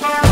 Bye.